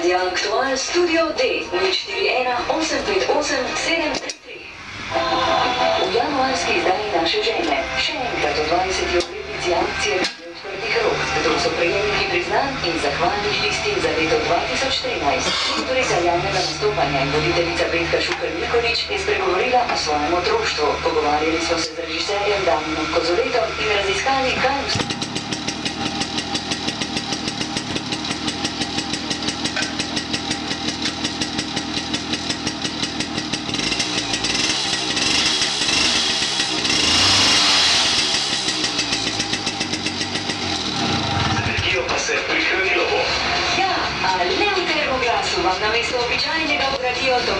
Studio D 041 858 733. V januarski izdaji naše žene še enkrat o 20. obletnici akcije odprtih rok, kdo so prejemniki priznanj in zahvalnih listin za leto 2013. Direktorica javnega nastopanja in voditeljica Betka Šuker Nikolič je spregovorila o svojem otroštvu. Pogovarjali smo se z režiserjem Daminom Kozoletom in raziskali, kaj vse. su, vam na mesto običajnega obradijo do